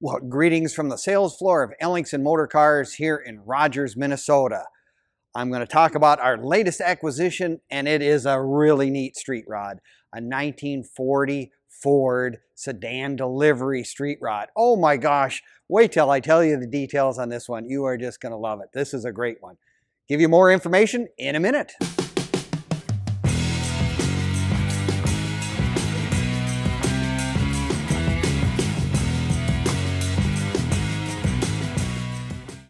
Well, greetings from the sales floor of Ellingson Motor Cars here in Rogers, Minnesota. I'm going to talk about our latest acquisition, and it is a really neat street rod, a 1940 Ford sedan delivery street rod. Oh my gosh, wait till I tell you the details on this one. You are just going to love it. This is a great one. Give you more information in a minute.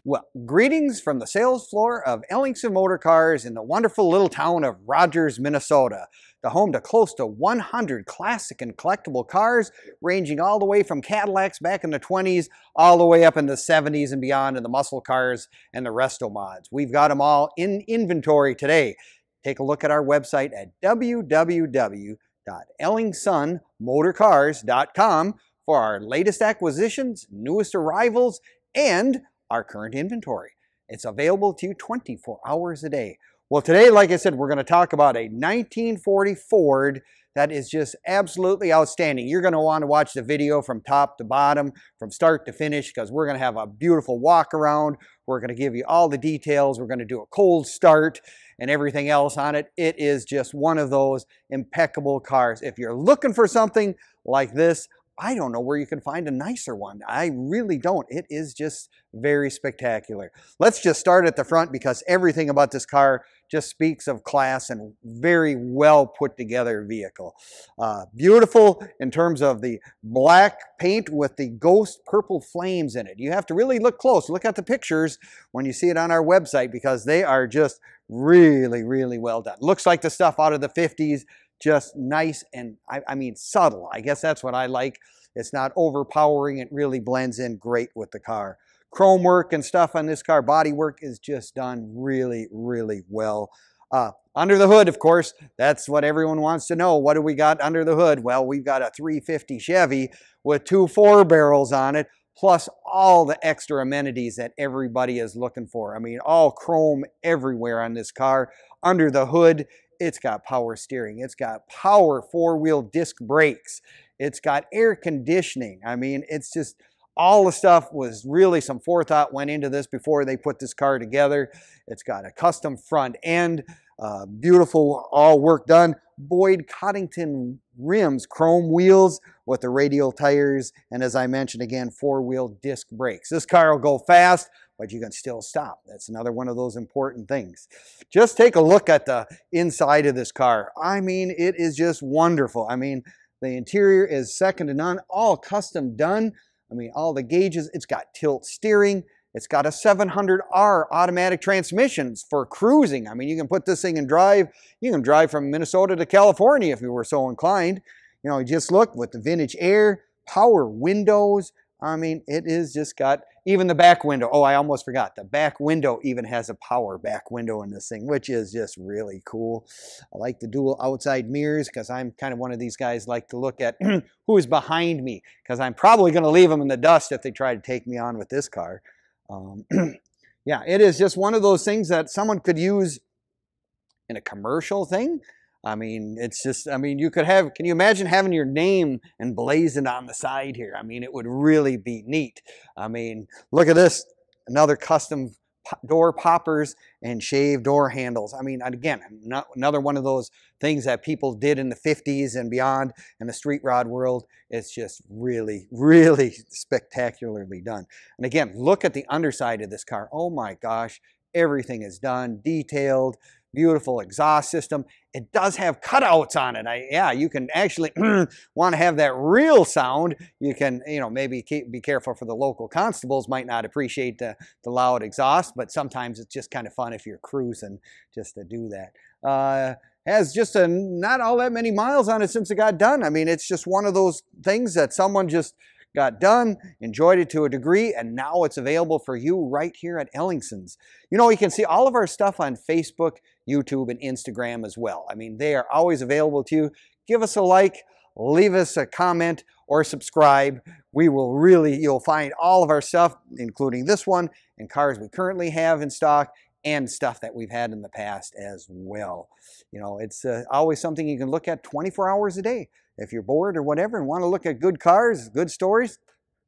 Well, greetings from the sales floor of Ellingson Motor Cars in the wonderful little town of Rogers, Minnesota, the home to close to 100 classic and collectible cars, ranging all the way from Cadillacs back in the 20s, all the way up in the 70s and beyond, and the muscle cars and the resto mods. We've got them all in inventory today. Take a look at our website at www.ellingsonmotorcars.com for our latest acquisitions, newest arrivals, and our current inventory. It's available to you 24 hours a day. Well, today, like I said, we're going to talk about a 1940 Ford that is just absolutely outstanding. You're going to want to watch the video from top to bottom, from start to finish, because we're going to have a beautiful walk around. We're going to give you all the details. We're going to do a cold start and everything else on it. It is just one of those impeccable cars. If you're looking for something like this, I don't know where you can find a nicer one. I really don't. It is just very spectacular. Let's just start at the front because everything about this car just speaks of class and very well put together vehicle. Uh, beautiful in terms of the black paint with the ghost purple flames in it. You have to really look close. Look at the pictures when you see it on our website because they are just really, really well done. Looks like the stuff out of the 50s just nice and I, I, mean subtle. I guess that's what I like. It's not overpowering. It really blends in great with the car. Chrome work and stuff on this car, body work is just done really, really well. Uh, under the hood, of course, that's what everyone wants to know. What do we got under the hood? Well, we've got a 350 Chevy with two four barrels on it, plus all the extra amenities that everybody is looking for. I mean, all chrome everywhere on this car. Under the hood, it's got power steering. It's got power four-wheel disc brakes. It's got air conditioning. I mean, it's just all the stuff was really some forethought went into this before they put this car together. It's got a custom front end, uh, beautiful all work done. Boyd Coddington rims, chrome wheels with the radial tires, and as I mentioned again, four-wheel disc brakes. This car will go fast but you can still stop. That's another one of those important things. Just take a look at the inside of this car. I mean, it is just wonderful. I mean, the interior is second to none, all custom done. I mean, all the gauges, it's got tilt steering. It's got a 700R automatic transmissions for cruising. I mean, you can put this thing and drive. You can drive from Minnesota to California if you were so inclined. You know, just look with the vintage air, power windows. I mean, it is just got even the back window. Oh, I almost forgot. The back window even has a power back window in this thing, which is just really cool. I like the dual outside mirrors because I'm kind of one of these guys like to look at who is behind me because I'm probably going to leave them in the dust if they try to take me on with this car. Um, yeah, it is just one of those things that someone could use in a commercial thing I mean, it's just, I mean, you could have, can you imagine having your name emblazoned on the side here? I mean, it would really be neat. I mean, look at this, another custom door poppers and shaved door handles. I mean, again, another one of those things that people did in the 50s and beyond in the street rod world. It's just really, really spectacularly done. And again, look at the underside of this car. Oh my gosh, everything is done, detailed, beautiful exhaust system. It does have cutouts on it. I, yeah, you can actually want to have that real sound. You can, you know, maybe keep, be careful for the local constables might not appreciate the, the loud exhaust, but sometimes it's just kind of fun if you're cruising just to do that. Uh, has just a, not all that many miles on it since it got done. I mean, it's just one of those things that someone just got done, enjoyed it to a degree, and now it's available for you right here at Ellingson's. You know, you can see all of our stuff on Facebook, YouTube, and Instagram as well. I mean, they are always available to you. Give us a like, leave us a comment, or subscribe. We will really, you'll find all of our stuff, including this one, and cars we currently have in stock, and stuff that we've had in the past as well. You know, it's uh, always something you can look at 24 hours a day. If you're bored or whatever and want to look at good cars, good stories,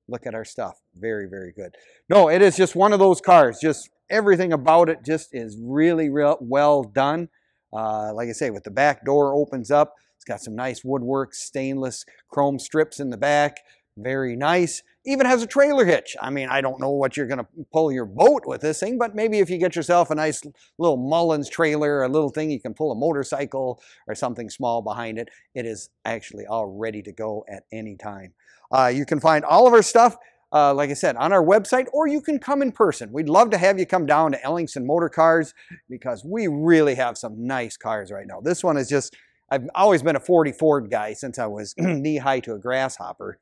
look at our stuff. Very, very good. No, it is just one of those cars. Just everything about it just is really real well done. Uh, like I say, with the back door opens up, it's got some nice woodwork, stainless chrome strips in the back. Very nice. Even has a trailer hitch. I mean, I don't know what you're going to pull your boat with this thing, but maybe if you get yourself a nice little Mullins trailer, a little thing you can pull a motorcycle or something small behind it, it is actually all ready to go at any time. Uh, you can find all of our stuff uh, like I said, on our website, or you can come in person. We'd love to have you come down to Ellingson Motor Cars because we really have some nice cars right now. This one is just, I've always been a 40 Ford guy since I was knee high to a grasshopper.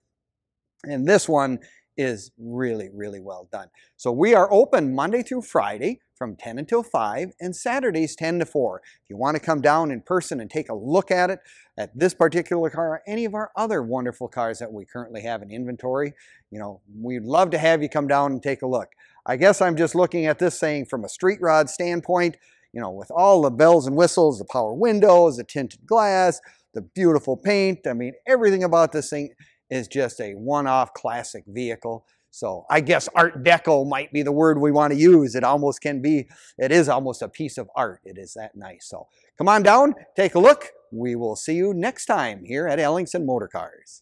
And this one is really, really well done. So we are open Monday through Friday from 10 until 5 and Saturdays 10 to 4. If you want to come down in person and take a look at it, at this particular car or any of our other wonderful cars that we currently have in inventory, you know, we'd love to have you come down and take a look. I guess I'm just looking at this saying from a street rod standpoint, you know, with all the bells and whistles, the power windows, the tinted glass, the beautiful paint, I mean, everything about this thing is just a one-off classic vehicle. So I guess Art Deco might be the word we want to use. It almost can be, it is almost a piece of art. It is that nice. So come on down, take a look. We will see you next time here at Ellingson Motor Cars.